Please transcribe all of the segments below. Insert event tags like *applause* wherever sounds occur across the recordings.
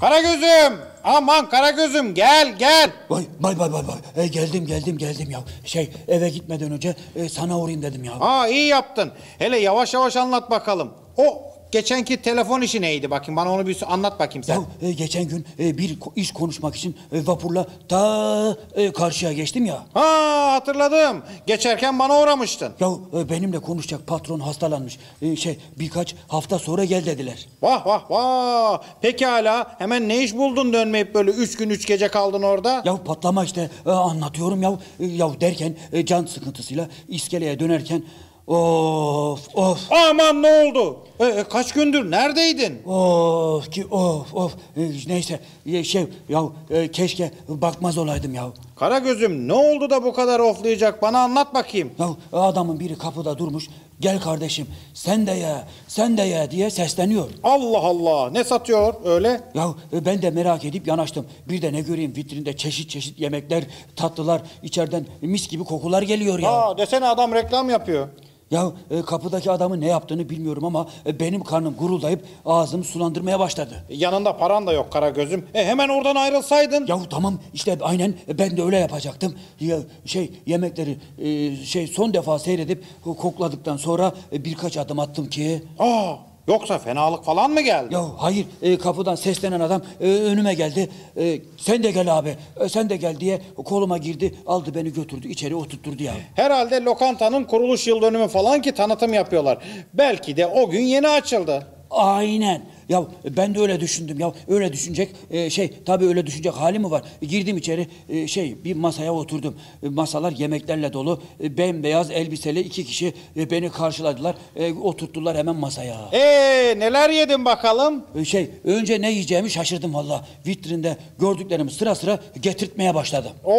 Karagöz'üm! Aman Karagöz'üm gel gel. Vay bay bay bay bay. E, geldim geldim geldim ya. Şey eve gitmeden önce e, sana uğrayayım dedim ya. Aa iyi yaptın. Hele yavaş yavaş anlat bakalım. O geçenki telefon işi neydi bakayım bana onu bir anlat bakayım sen. Ya e, geçen gün e, bir iş konuşmak için e, vapurla ta e, karşıya geçtim ya. Ha hatırladım. Geçerken bana uğramıştın. Ya e, benimle konuşacak patron hastalanmış. E, şey birkaç hafta sonra gel dediler. Vah vah vah. Pekala hemen ne iş buldun dönmeyip böyle üç gün üç gece kaldın orada? Ya patlama işte e, anlatıyorum ya. E, ya derken e, can sıkıntısıyla iskeleye dönerken of of Aman ne oldu? E, e, kaç gündür neredeydin? of ki of of E, neyse e, şey ya e, keşke bakmaz olaydım ya. Karagöz'üm ne oldu da bu kadar oflayacak bana anlat bakayım. Ya adamın biri kapıda durmuş. Gel kardeşim sen de ye sen de ye diye sesleniyor. Allah Allah ne satıyor öyle? Ya e, ben de merak edip yanaştım. Bir de ne göreyim vitrinde çeşit çeşit yemekler, tatlılar, içeriden mis gibi kokular geliyor ya. Aa desene adam reklam yapıyor. Ya e, kapıdaki adamın ne yaptığını bilmiyorum ama e, benim karnım guruldayıp ağzımı sulandırmaya başladı. Yanında paran da yok Karagöz'üm. E hemen oradan ayrılsaydın. Ya tamam işte aynen e, ben de öyle yapacaktım. Ya, şey yemekleri e, şey son defa seyredip kokladıktan sonra e, birkaç adım attım ki Aa yoksa fenalık falan mı geldi? Ya hayır e, kapıdan seslenen adam e, önüme geldi. E, sen de gel abi e, sen de gel diye koluma girdi aldı beni götürdü içeri oturtturdu ya. Herhalde lokantanın kuruluş yıl dönümü falan ki tanıtım yapıyorlar. Belki de o gün yeni açıldı. Aynen. Ya ben de öyle düşündüm ya. Öyle düşünecek e, şey tabii öyle düşünecek hali mi var? Girdim içeri e, şey bir masaya oturdum. E, masalar yemeklerle dolu. E, bembeyaz elbiseli iki kişi e, beni karşıladılar. E, oturttular hemen masaya. Ee neler yedin bakalım? E, şey önce ne yiyeceğimi şaşırdım valla. Vitrinde gördüklerimi sıra sıra getirtmeye başladım. Oh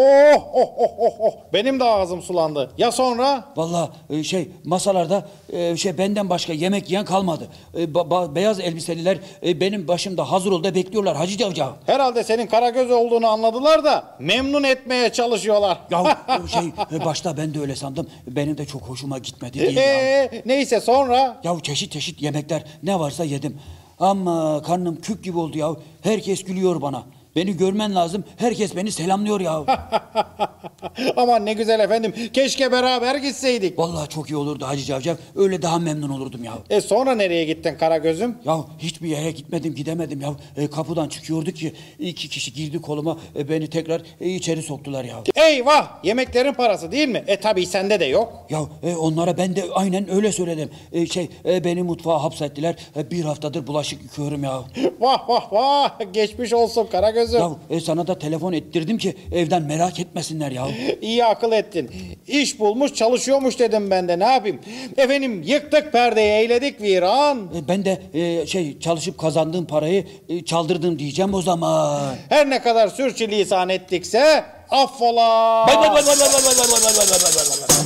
oh oh oh oh. Benim de ağzım sulandı. Ya sonra? Valla e, şey masalarda e, şey benden başka yemek yiyen kalmadı. E, beyaz elbiseliler e, benim başımda hazır ol da bekliyorlar Hacı Cavcav. Herhalde senin Karagöz olduğunu anladılar da memnun etmeye çalışıyorlar. Ya e, *laughs* şey e, başta ben de öyle sandım. Benim de çok hoşuma gitmedi değil ya. Ee, neyse sonra? Ya çeşit çeşit yemekler ne varsa yedim. Ama karnım kük gibi oldu ya. Herkes gülüyor bana. Beni görmen lazım. Herkes beni selamlıyor ya. *laughs* Aman ne güzel efendim. Keşke beraber gitseydik. Vallahi çok iyi olurdu Hacı Cavcav. Öyle daha memnun olurdum ya. E sonra nereye gittin Karagöz'üm? Ya hiçbir yere gitmedim gidemedim ya. E, kapıdan çıkıyorduk ki iki kişi girdi koluma e, beni tekrar e, içeri soktular ya. Eyvah yemeklerin parası değil mi? E tabii sende de yok. Ya e, onlara ben de aynen öyle söyledim. E, şey e, beni mutfağa hapsettiler. E, bir haftadır bulaşık yıkıyorum ya. *laughs* Vah vah vah geçmiş olsun Karagöz'üm. Ya e, sana da telefon ettirdim ki evden merak etmesinler ya. İyi akıl ettin. İş bulmuş çalışıyormuş dedim ben de ne yapayım. Efendim yıktık perdeyi eyledik viran. E, ben de e, şey çalışıp kazandığım parayı e, çaldırdım diyeceğim o zaman. Her ne kadar sürçülisan ettikse affola. Bay bay bay bay bay bay bay bay bay bay bay bay bay bay.